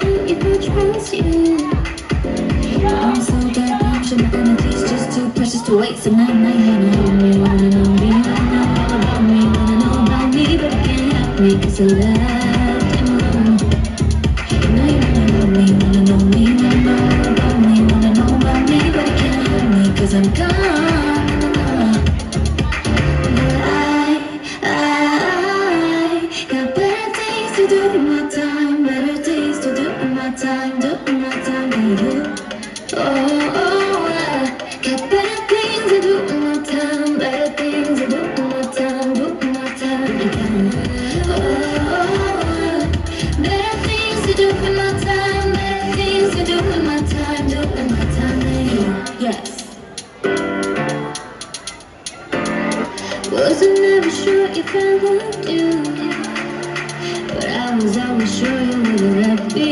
I'm so goddamn sure my energy's just too precious to waste a night night wanna know me, wanna know me, wanna know about me, wanna know about me, but it can't help me I left him. You know wanna know me, wanna know me, wanna know about me, wanna know about me, but it can't help me I'm gone. But I, I got better things to do with my time, better my time, do with my time than you. Oh, oh, I got better things to do with my time, better things to do with my time, do with my time again. Oh, oh, oh. better things to do with my time, better things to do with my time, do with my time than you. Yes. Wasn't ever sure if I loved you, but I was always sure you would let me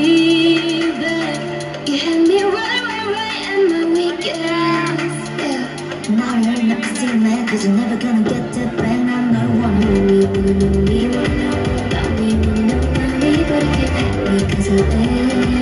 You're not seeing cause you're never gonna get that back. Now no one know me, wanna know me, wanna know about me, wanna know about me, but I can't help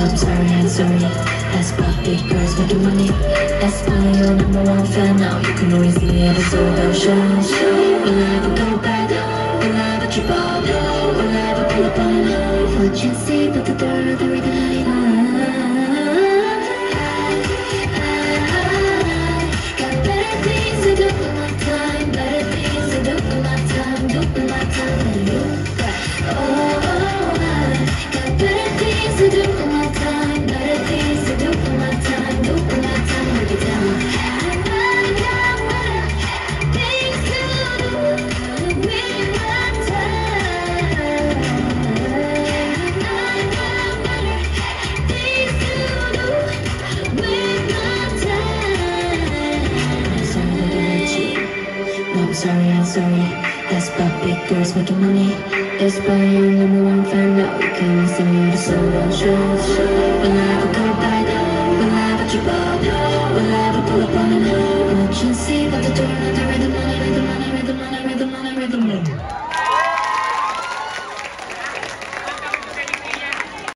I'm sorry, I'm sorry. That's why big girls making money. That's why you're number one fan now. You can always see it, it's all about show. Will I ever go back? Will I ever keep up? Will I ever pull up on? What you see, sorry, I'm sorry. That's about big girls making money. That's why you're number one fan now. You can't see me the solo shows. Will I ever